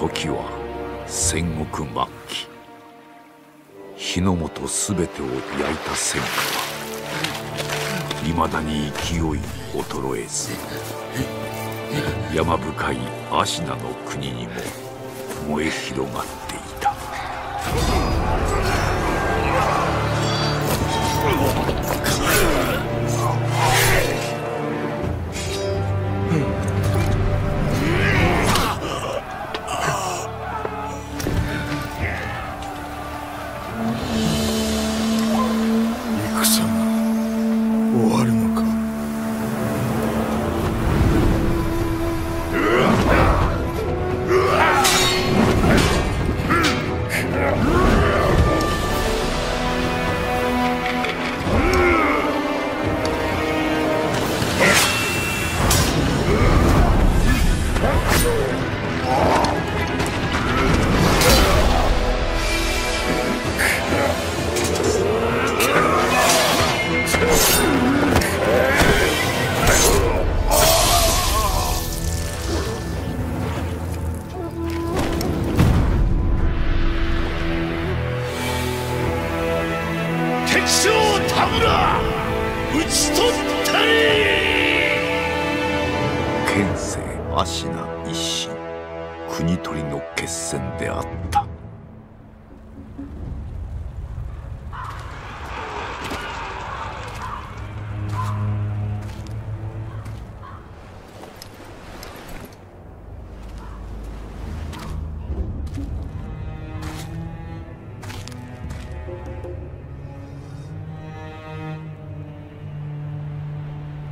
時は戦国末期日の本全てを焼いた戦火はいまだに勢い衰えず山深い芦名の国にも燃え広がった。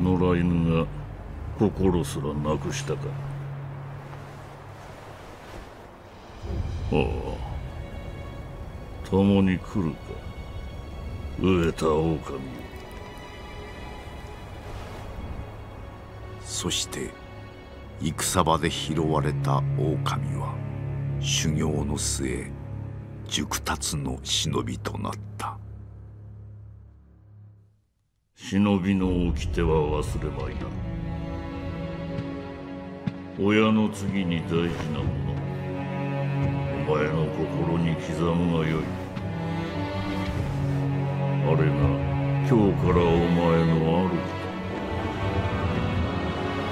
犬が心すらなくしたか。ああ共に来るか。飢えた狼。そして戦場で拾われた狼は修行の末熟達の忍びとなった。忍びの掟は忘れまいな。親の次に大事なもの。お前の心に刻むがよい。あれが今日からお前のある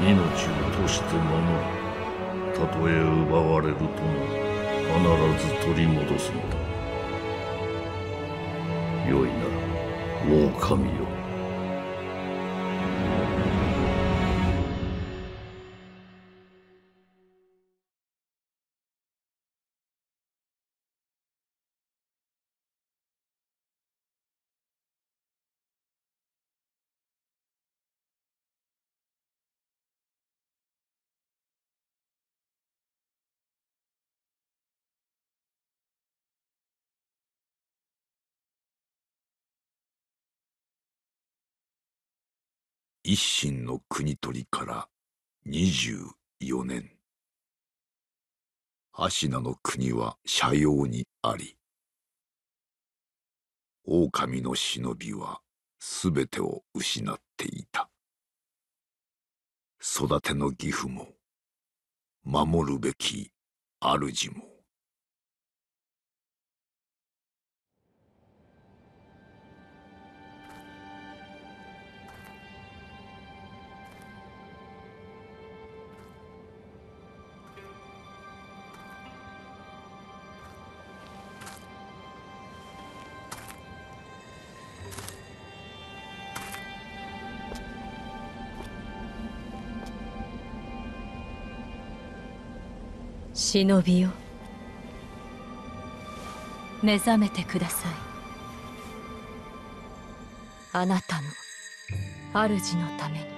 命をとして守る。たとえ奪われるとも必ず取り戻すのだ。よいな狼よ。一心の国取りから24年。芦名の国は斜陽にあり狼の忍びはすべてを失っていた。育ての義父も守るべき主も忍びよ。目覚めてください。あなたの主のために。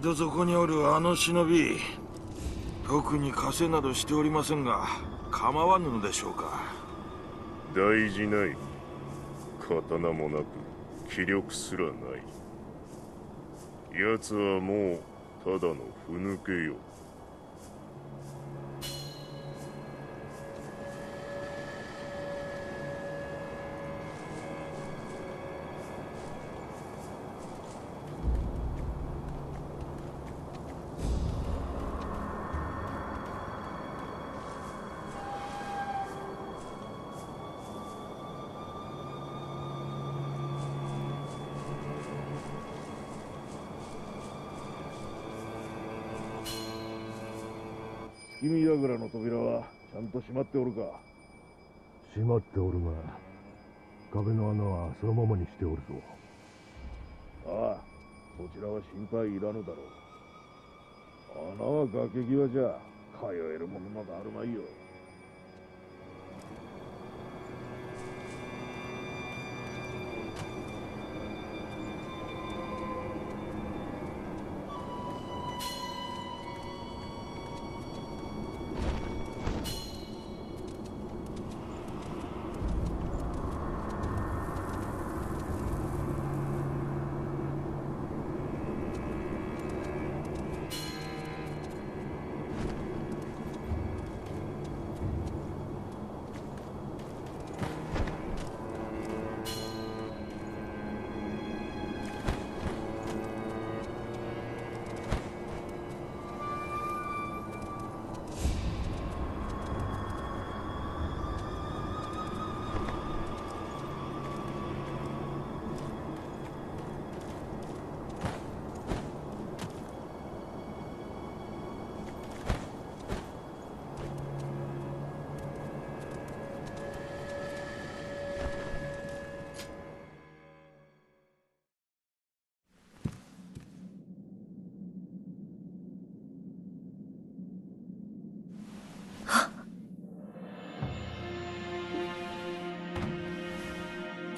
井戸底におるあの忍び特に稼などしておりませんが構わぬのでしょうか。大事ない。刀もなく気力すらない。奴はもうただのふぬけよ閉まっておるか。閉まっておるが壁の穴はそのままにしておるぞ。ああそちらは心配いらぬだろう。穴は崖際じゃ通えるものなどあるまいよ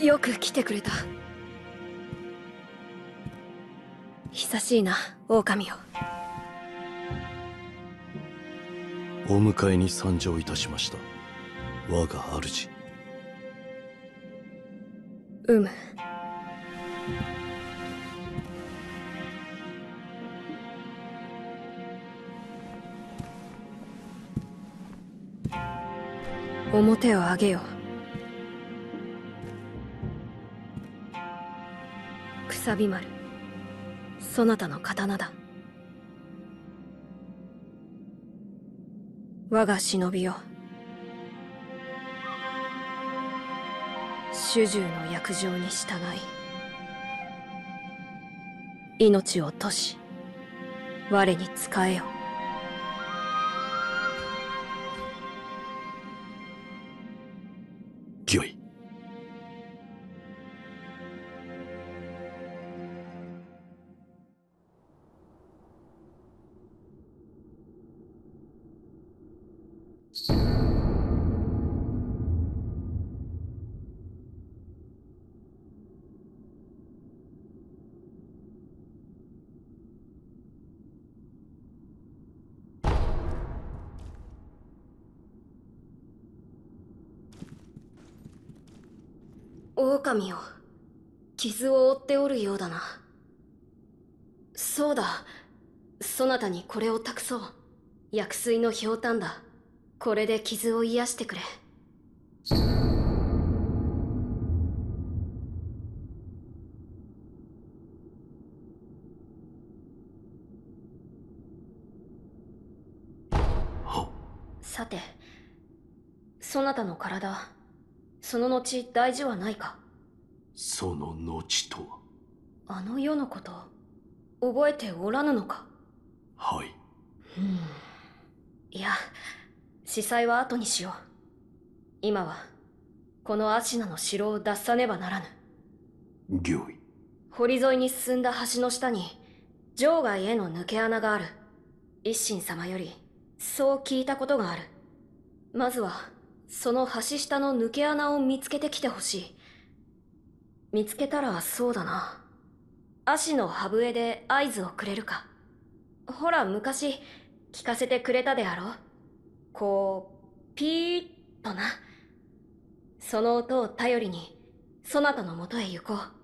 よく来てくれた。久しいな狼よお迎えに参上いたしました。我が主。うむ。表を上げよくさび丸。そなたの刀だ。我が忍びよ。主従の約定に従い命を賭し我に仕えよ。狼よ。傷を負っておるようだな。そうだ。そなたにこれを託そう。薬水のひょうたんだ。これで傷を癒してくれ。さてそなたの体その後大事はないか？その後とは？あの世のこと覚えておらぬのか？はい。いや司祭は後にしよう。今はこのアシナの城を脱さねばならぬ。御意堀沿いに進んだ橋の下に場外への抜け穴がある。一心様よりそう聞いたことがある。まずはその橋下の抜け穴を見つけてきてほしい見つけたらそうだな。足の歯笛で合図をくれるか。ほら昔聞かせてくれたであろ。うこうピーッとな。その音を頼りにそなたのもとへ行こう。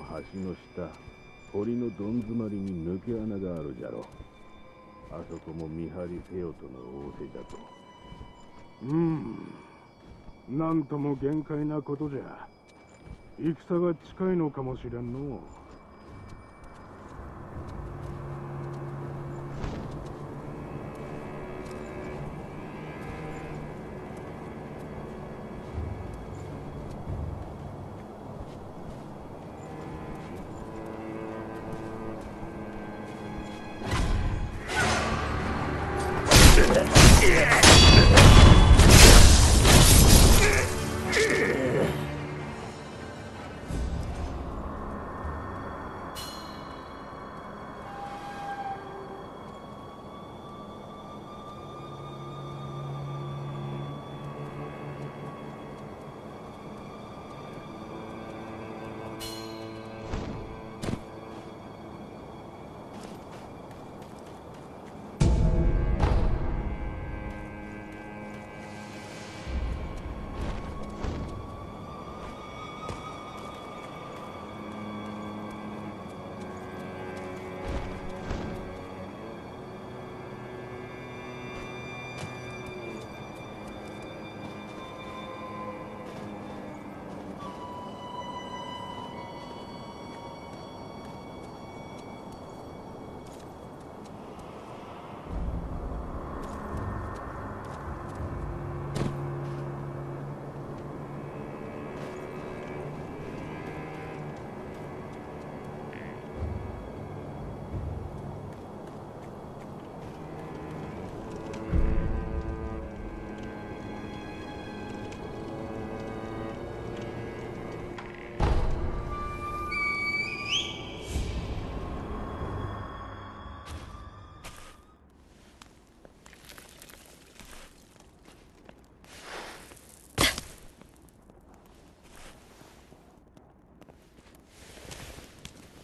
の橋の下堀のどん詰まりに抜け穴があるじゃろあそこも見張りせよとの仰せだと。うん。なんとも限界なことじゃ。戦が近いのかもしれんのう。Yeah.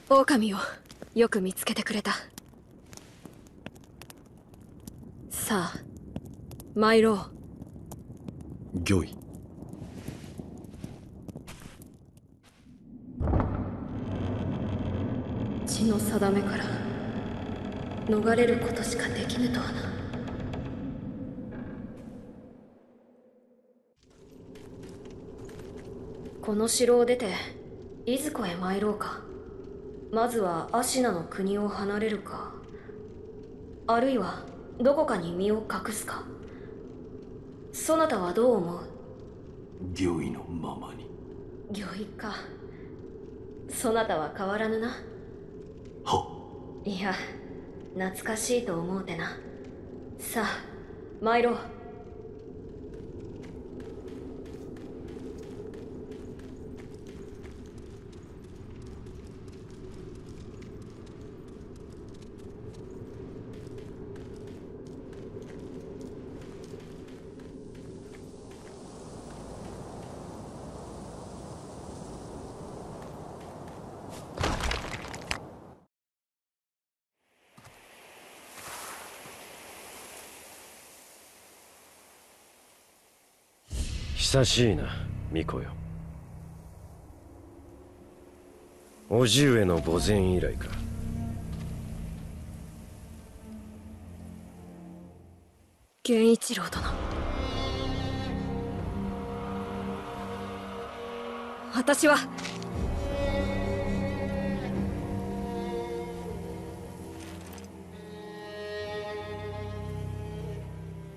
狼をよく見つけてくれた。さあ参ろう。御意。血の定めから逃れることしかできぬとはな。この城を出ていずこへ参ろうかまずはアシナの国を離れるか。あるいはどこかに身を隠すか。そなたはどう思う？御意のままに。御意か。そなたは変わらぬな。はいや懐かしいと思うてな。さあ参ろう久しいな巫女よ。叔父上の墓前以来か。源一郎殿。私は。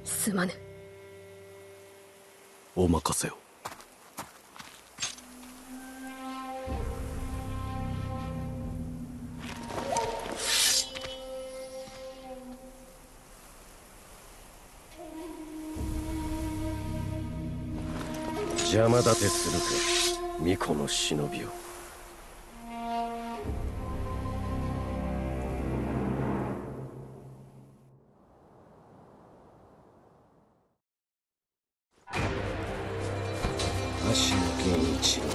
すまぬ。お任せを。邪魔立てするか巫女の忍びを。足の源一郎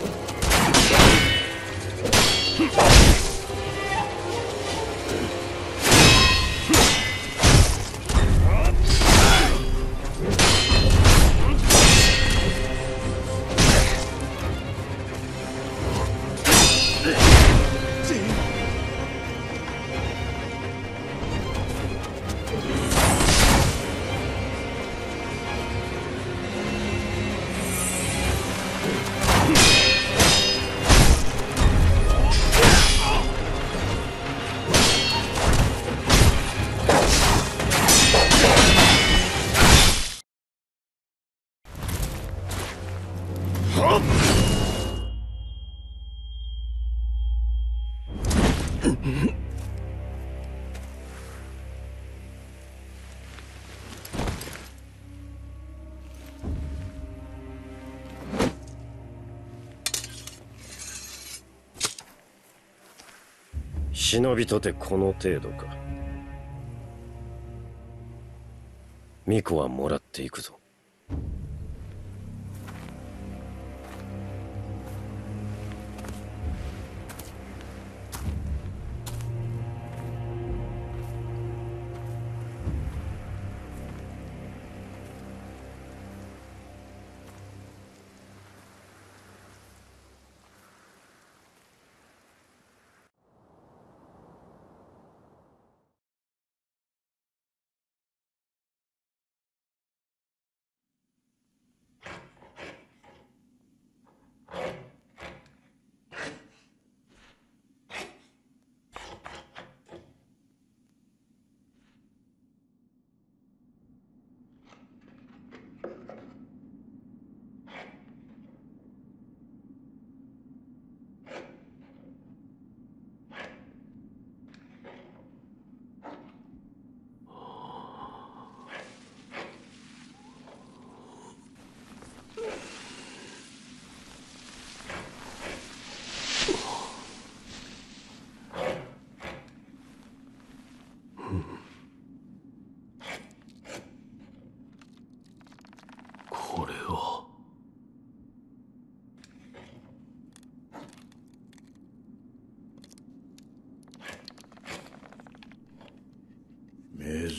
忍びとてこの程度か。巫女はもらっていくぞ。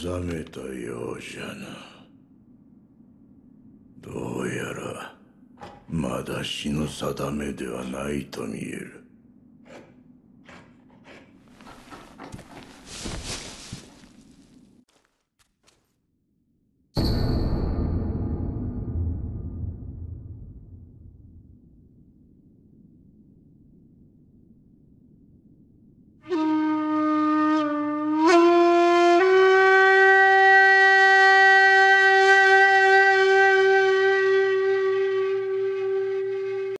覚めたようじゃな。どうやらまだ死の定めではないと見える。